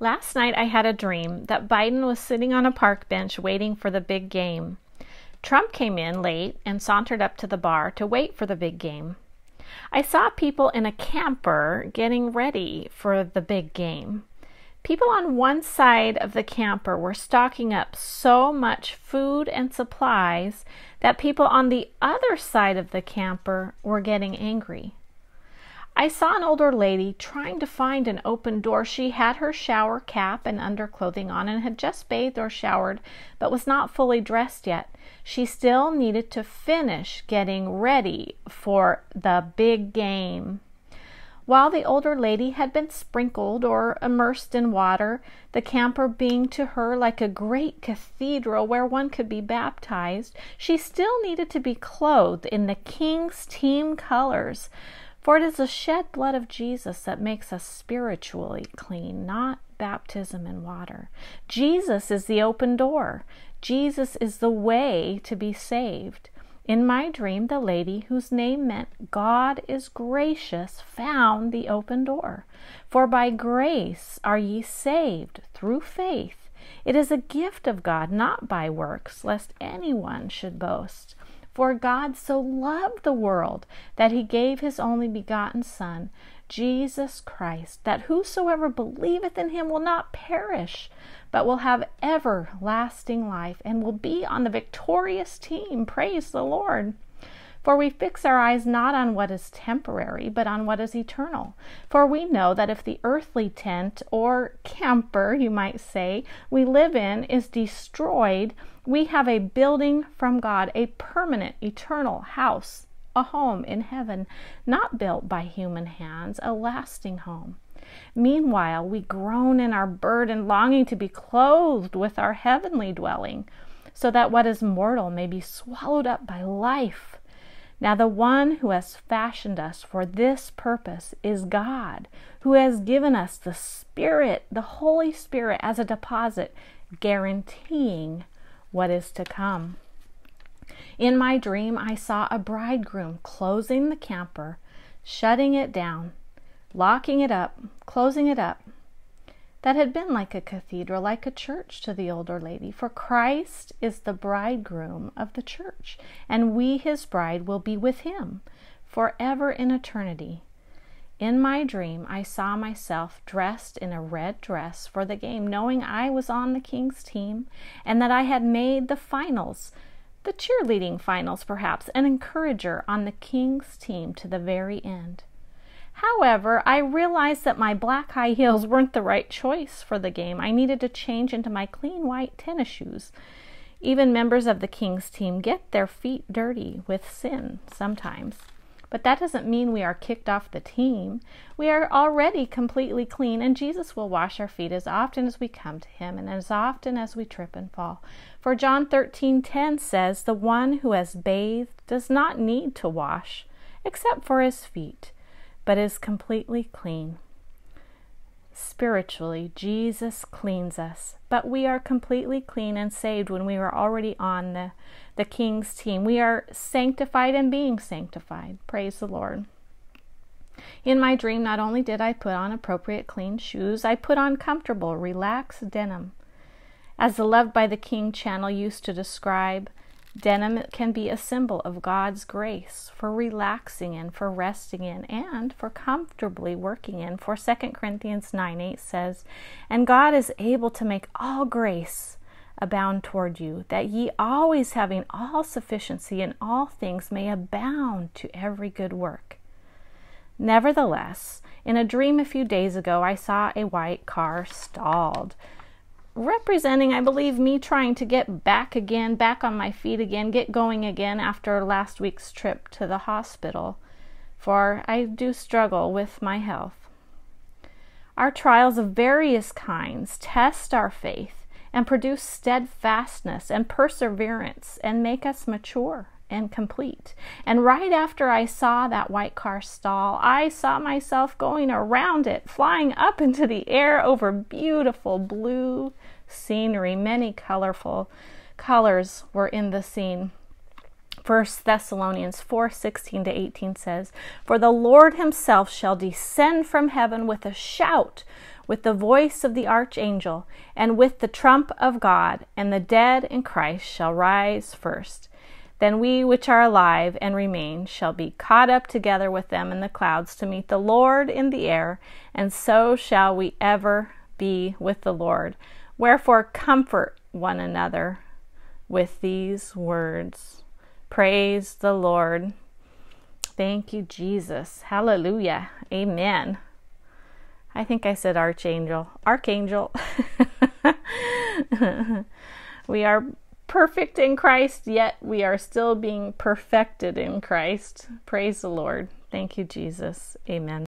Last night I had a dream that Biden was sitting on a park bench waiting for the big game. Trump came in late and sauntered up to the bar to wait for the big game. I saw people in a camper getting ready for the big game. People on one side of the camper were stocking up so much food and supplies that people on the other side of the camper were getting angry. I saw an older lady trying to find an open door. She had her shower cap and underclothing on and had just bathed or showered, but was not fully dressed yet. She still needed to finish getting ready for the big game. While the older lady had been sprinkled or immersed in water, the camper being to her like a great cathedral where one could be baptized, she still needed to be clothed in the king's team colors. For it is the shed blood of Jesus that makes us spiritually clean, not baptism in water. Jesus is the open door. Jesus is the way to be saved. In my dream, the lady whose name meant God is gracious found the open door. For by grace are ye saved through faith. It is a gift of God, not by works, lest anyone should boast. For God so loved the world that he gave his only begotten Son, Jesus Christ, that whosoever believeth in him will not perish, but will have everlasting life and will be on the victorious team. Praise the Lord. For we fix our eyes not on what is temporary, but on what is eternal. For we know that if the earthly tent, or camper, you might say, we live in is destroyed, we have a building from God, a permanent, eternal house, a home in heaven, not built by human hands, a lasting home. Meanwhile, we groan in our burden, longing to be clothed with our heavenly dwelling, so that what is mortal may be swallowed up by life. Now, the one who has fashioned us for this purpose is God, who has given us the Spirit, the Holy Spirit, as a deposit, guaranteeing what is to come. In my dream, I saw a bridegroom closing the camper, shutting it down, locking it up, closing it up, that had been like a cathedral, like a church to the older lady. For Christ is the bridegroom of the church, and we, his bride, will be with him forever in eternity. In my dream, I saw myself dressed in a red dress for the game, knowing I was on the king's team and that I had made the finals, the cheerleading finals perhaps, an encourager on the king's team to the very end. However, I realized that my black high heels weren't the right choice for the game. I needed to change into my clean white tennis shoes. Even members of the Kings team get their feet dirty with sin sometimes. But that doesn't mean we are kicked off the team. We are already completely clean, and Jesus will wash our feet as often as we come to Him and as often as we trip and fall. For John 13:10 says, The one who has bathed does not need to wash except for his feet but is completely clean. Spiritually, Jesus cleans us, but we are completely clean and saved when we are already on the, the King's team. We are sanctified and being sanctified. Praise the Lord. In my dream, not only did I put on appropriate clean shoes, I put on comfortable, relaxed denim. As the Loved by the King channel used to describe, Denim can be a symbol of God's grace for relaxing in, for resting in, and for comfortably working in. For 2 Corinthians 9 8 says, And God is able to make all grace abound toward you, that ye always having all sufficiency in all things may abound to every good work. Nevertheless, in a dream a few days ago, I saw a white car stalled representing, I believe, me trying to get back again, back on my feet again, get going again after last week's trip to the hospital, for I do struggle with my health. Our trials of various kinds test our faith and produce steadfastness and perseverance and make us mature and complete. And right after I saw that white car stall, I saw myself going around it, flying up into the air over beautiful blue scenery. Many colorful colors were in the scene. First Thessalonians 4 16 to 18 says, For the Lord himself shall descend from heaven with a shout with the voice of the archangel, and with the trump of God, and the dead in Christ shall rise first. Then we which are alive and remain shall be caught up together with them in the clouds to meet the Lord in the air, and so shall we ever be with the Lord. Wherefore, comfort one another with these words. Praise the Lord. Thank you, Jesus. Hallelujah. Amen. I think I said archangel. Archangel. we are perfect in Christ, yet we are still being perfected in Christ. Praise the Lord. Thank you, Jesus. Amen.